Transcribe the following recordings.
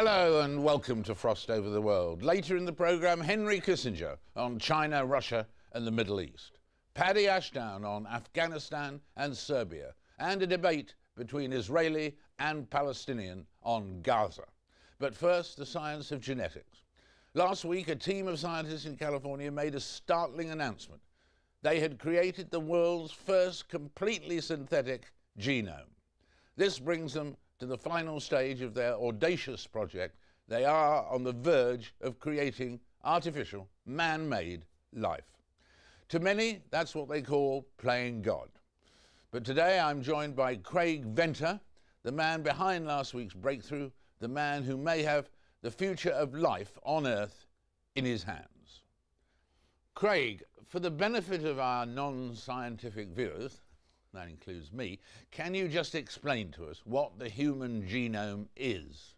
Hello and welcome to Frost Over the World. Later in the programme, Henry Kissinger on China, Russia and the Middle East. Paddy Ashdown on Afghanistan and Serbia. And a debate between Israeli and Palestinian on Gaza. But first, the science of genetics. Last week, a team of scientists in California made a startling announcement. They had created the world's first completely synthetic genome. This brings them to the final stage of their audacious project. They are on the verge of creating artificial, man made life. To many, that's what they call playing God. But today I'm joined by Craig Venter, the man behind last week's breakthrough, the man who may have the future of life on Earth in his hands. Craig, for the benefit of our non scientific viewers, that includes me, can you just explain to us what the human genome is?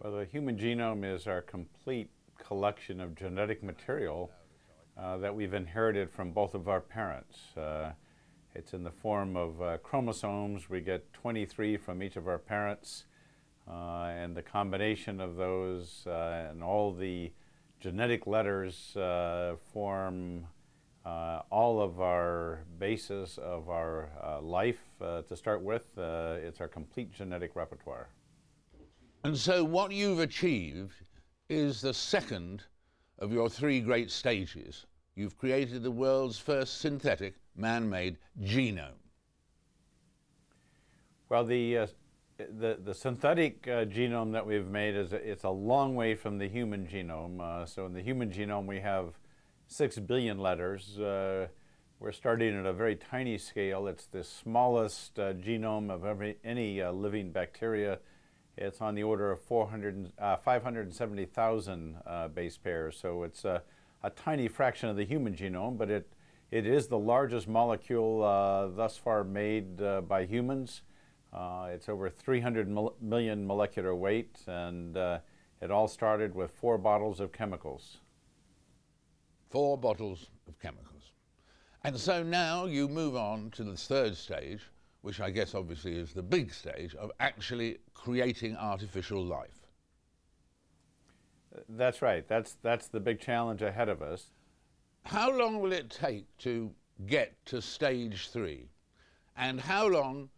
Well, the human genome is our complete collection of genetic material uh, that we've inherited from both of our parents. Uh, it's in the form of uh, chromosomes. We get 23 from each of our parents, uh, and the combination of those uh, and all the genetic letters uh, all of our basis of our life to start with. it's our complete genetic repertoire. And so, what you've achieved is the second of your three great stages. You've created the world's first synthetic man made genome. Well, the, uh, the, the synthetic uh, genome that we've made is a, it's a long way from the human genome. Uh, so, in the human genome, we have six billion letters. Uh, we're starting at a very tiny scale. It's the smallest uh, genome of every, any uh, living bacteria it's on the order of 400, uh, 570,000 uh, base pairs. So it's a, tiny fraction of the human genome, but it, it is the largest molecule uh, thus far made by humans. It's over 300 million molecular weight, and it all started with four bottles of chemicals. Four bottles of chemicals. And so now you move on to the third stage, which I guess obviously is the big stage of actually creating artificial life. Uh, that's right. That's, that's the big challenge ahead of us. How long will it take to get to stage three? And how long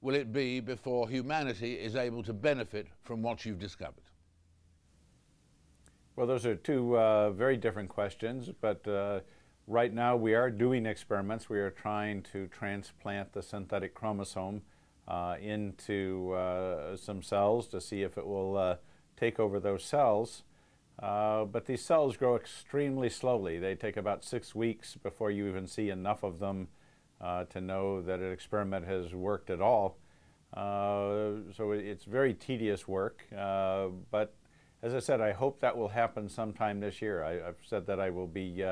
will it be before humanity is able to benefit from what you've discovered? Well, those are two uh, very different questions, but uh, Right now, we are doing experiments. We are trying to transplant the synthetic chromosome uh, into uh, some cells to see if it will uh, take over those cells. Uh, but these cells grow extremely slowly. They take about six weeks before you even see enough of them to know that an experiment has worked at all. So it's very tedious work. but as I said, I hope that will happen sometime this year. I, have said that I will be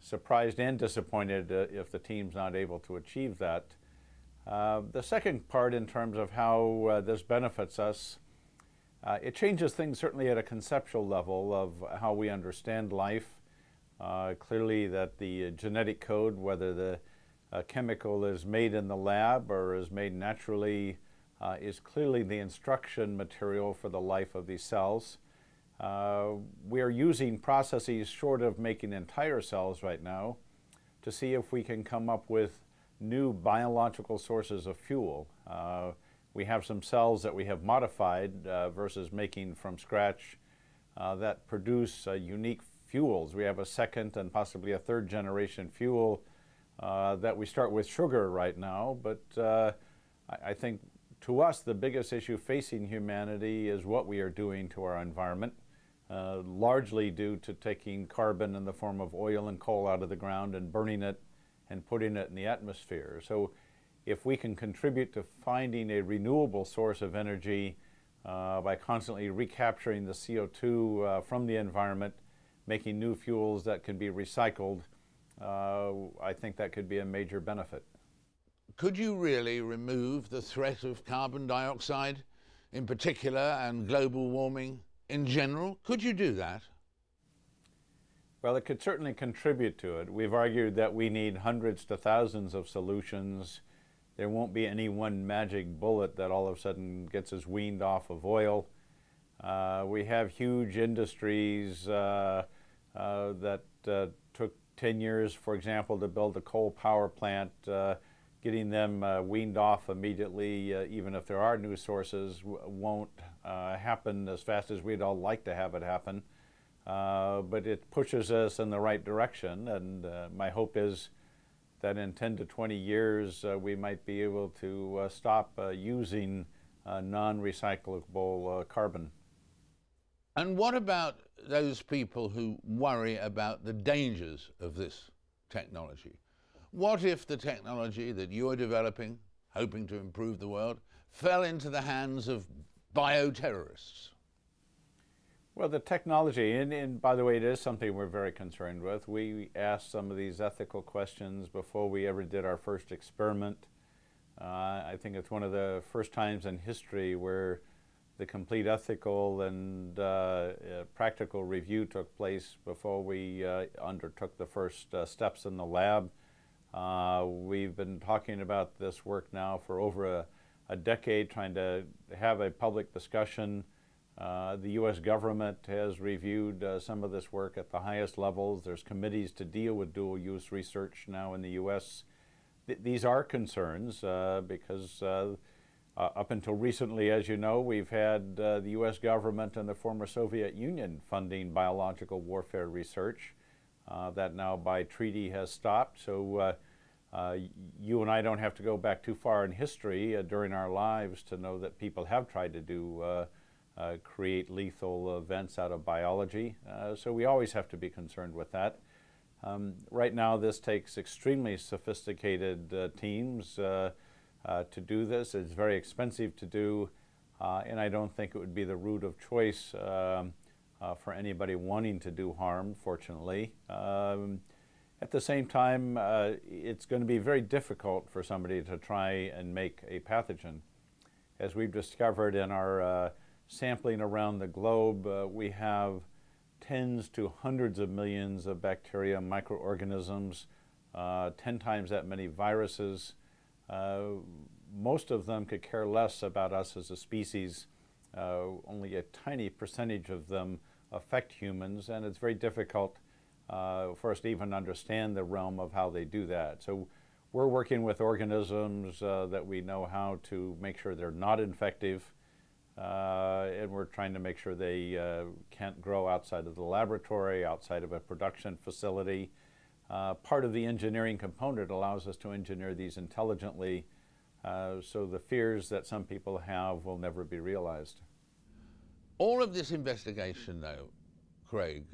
surprised and disappointed uh, if the team's not able to achieve that. Uh, the second part, in terms of how uh, this benefits us, uh, it changes things certainly at a conceptual level of how we understand life. Uh, clearly, that the genetic code, whether the uh, chemical is made in the lab or is made naturally, is clearly the instruction material for the life of these cells. Uh, we are using processes short of making entire cells right now to see if we can come up with new biological sources of fuel. Uh, we have some cells that we have modified uh, versus making from scratch uh, that produce uh, unique fuels. We have a second and possibly a third generation fuel that we start with sugar right now, but I, I think to us the biggest issue facing humanity is what we are doing to our environment. Uh, largely due to taking carbon in the form of oil and coal out of the ground and burning it and putting it in the atmosphere. So if we can contribute to finding a renewable source of energy uh, by constantly recapturing the CO2 uh, from the environment, making new fuels that can be recycled, uh, I think that could be a major benefit. Could you really remove the threat of carbon dioxide in particular and global warming in general? Could you do that? Well, it could certainly contribute to it. We've argued that we need hundreds to thousands of solutions. There won't be any one magic bullet that all of a sudden gets us weaned off of oil. Uh, we have huge industries uh, uh, that uh, took 10 years, for example, to build a coal power plant. getting them weaned off immediately, even if there are new sources, won't happen as fast as we'd all like to have it happen. but it pushes us in the right direction, and my hope is that in 10 to 20 years uh, we might be able to uh, stop uh, using non-recyclable carbon. And what about those people who worry about the dangers of this technology? What if the technology that you're developing, hoping to improve the world, fell into the hands of bioterrorists? Well, the technology, and, and, by the way, it is something we're very concerned with. We asked some of these ethical questions before we ever did our first experiment. Uh, I think it's one of the first times in history where the complete ethical and uh, uh, practical review took place before we uh, undertook the first uh, steps in the lab. We've been talking about this work now for over a, a decade, trying to have a public discussion. Uh, the U.S. government has reviewed some of this work at the highest levels. There's committees to deal with dual use research now in the U.S. Th these are concerns because uh, up until recently, as you know, we've had uh, the U.S. government and the former Soviet Union funding biological warfare research. Uh, that now by treaty has stopped. So uh, uh, you and I don't have to go back too far in history uh, during our lives to know that people have tried to do create lethal events out of biology. so we always have to be concerned with that. Um, right now, this takes extremely sophisticated teams uh, to do this. It's very expensive to do, uh, and I don't think it would be the route of choice um, uh, for anybody wanting to do harm, fortunately. Um, at the same time, uh, it's going to be very difficult for somebody to try and make a pathogen. As we've discovered in our uh, sampling around the globe, uh, we have tens to hundreds of millions of bacteria, microorganisms, 10 times that many viruses, uh, most of them could care less about us as a species. Uh, only a tiny percentage of them affect humans, and it's very difficult uh, for us to even understand the realm of how they do that. So we're working with organisms uh, that we know how to make sure they're not infective, uh, and we're trying to make sure they uh, can't grow outside of the laboratory, outside of a production facility, uh, part of the engineering component allows us to engineer these intelligently uh, so the fears that some people have will never be realized. All of this investigation, though, Craig,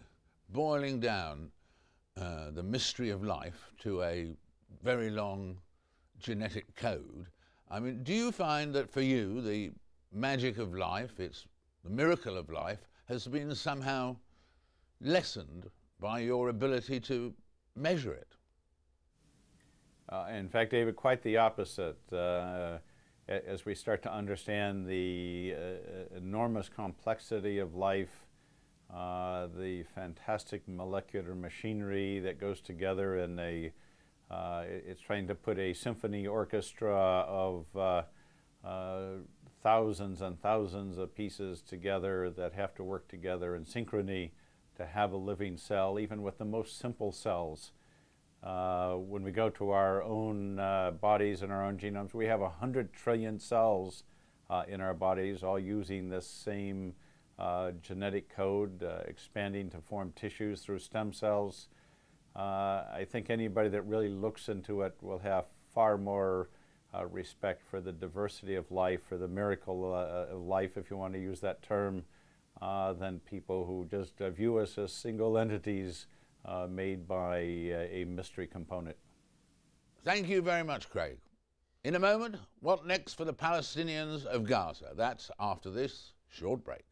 boiling down uh, the mystery of life to a very long genetic code, I mean, do you find that for you the magic of life, it's the miracle of life, has been somehow lessened by your ability to measure it. Uh, in fact, David, quite the opposite. Uh, as we start to understand the uh, enormous complexity of life, uh, the fantastic molecular machinery that goes together in a, uh, it's trying to put a symphony orchestra of uh, thousands and thousands of pieces together that have to work together in synchrony to have a living cell, even with the most simple cells. Uh, when we go to our own uh, bodies and our own genomes, we have 100 trillion cells uh, in our bodies, all using this same uh, genetic code, uh, expanding to form tissues through stem cells. Uh, I think anybody that really looks into it will have far more respect for the diversity of life, for the miracle of life, if you want to use that term, uh, than people who just uh, view us as single entities uh, made by a mystery component. Thank you very much, Craig. In a moment, what next for the Palestinians of Gaza? That's after this short break.